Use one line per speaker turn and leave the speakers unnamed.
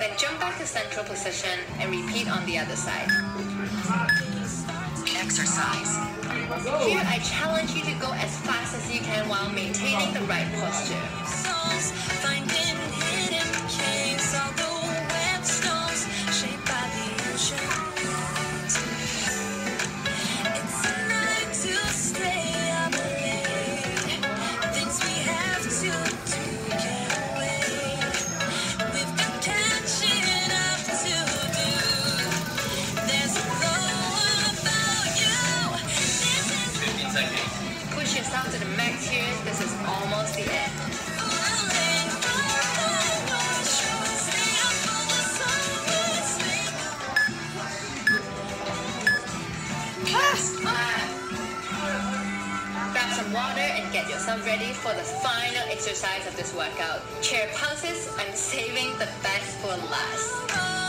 Then jump back to central position and repeat on the other side.
Exercise.
Here, I challenge you to go as fast as you can while maintaining the right posture.
Seconds.
Push yourself to the max here. This is almost the end. Ah! Grab some water and get yourself ready for the final exercise of this workout. Chair pulses, I'm saving the best for last.